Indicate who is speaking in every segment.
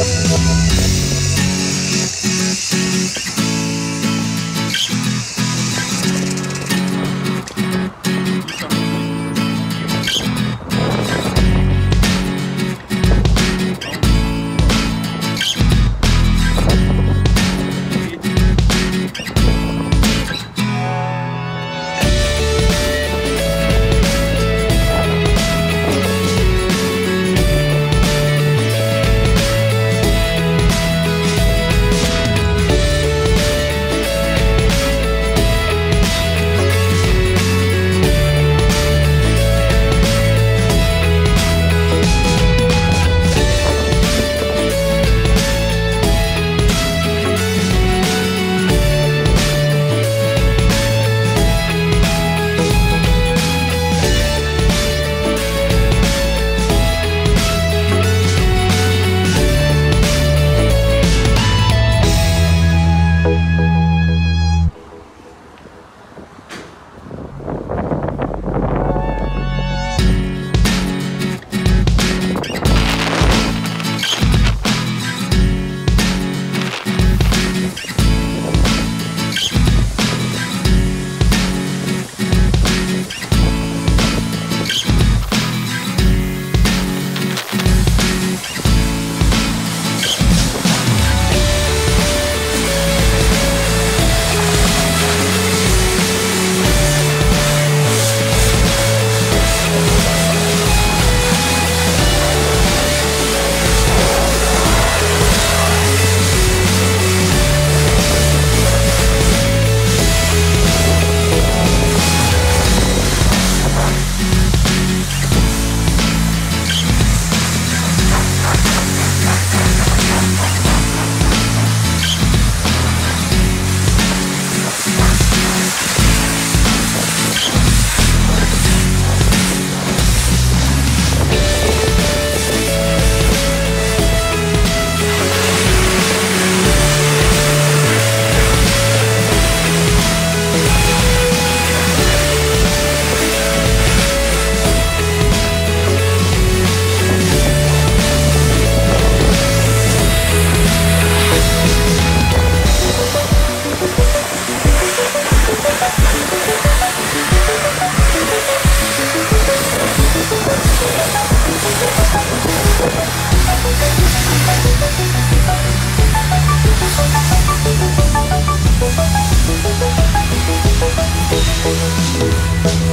Speaker 1: Thank you.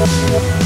Speaker 1: Thank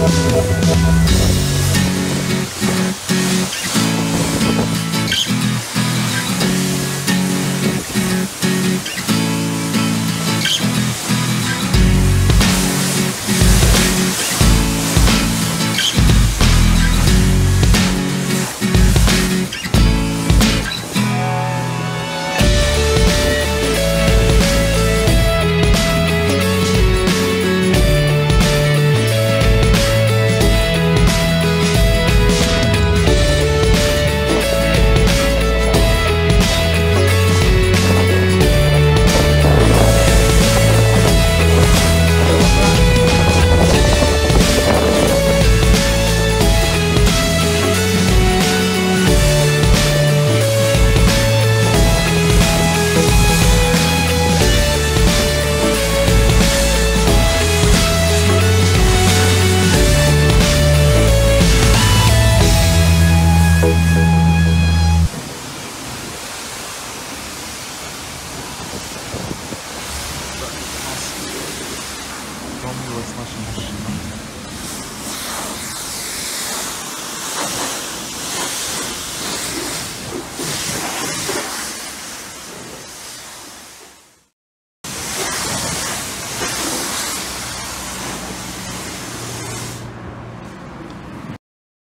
Speaker 1: Thank